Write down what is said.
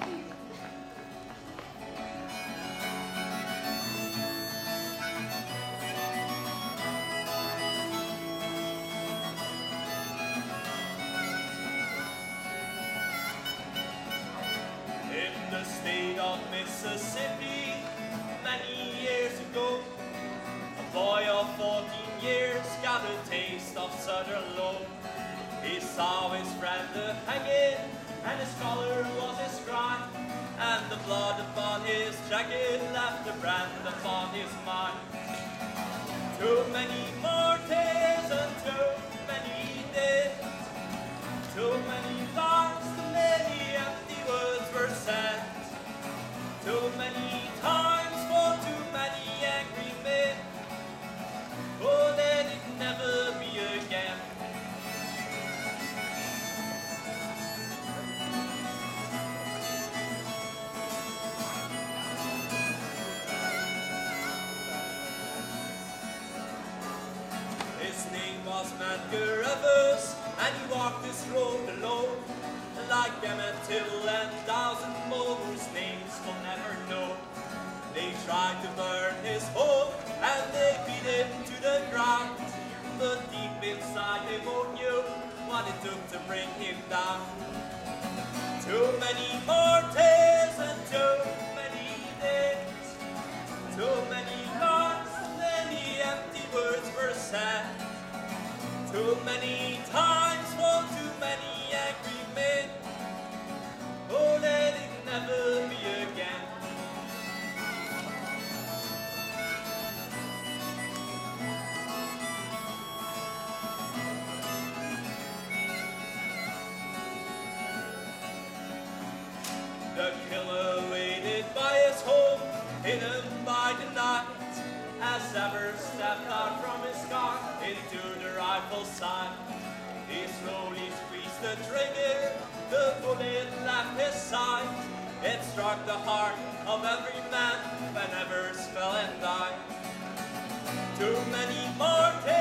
In the state of Mississippi, many years ago, a boy of 14 years got a taste of Southern love. He saw his friend hanging, and his collar was his crime, and the blood upon his jacket left a brand upon his mind. Too many more and name was Medgar and he walked this road alone. Like Emmett Till and thousand more whose names we'll never know. They tried to burn his home, and they beat him to the ground. But deep inside they both knew what it took to bring him down. Too many more tears and too many times for too many angry men. Oh, let it never be again. The killer waited by his home, hidden by the night, as ever stepped out sight. He slowly squeezed the trigger, the bullet left his side. It struck the heart of every man whenever fell and died. Too many more tears.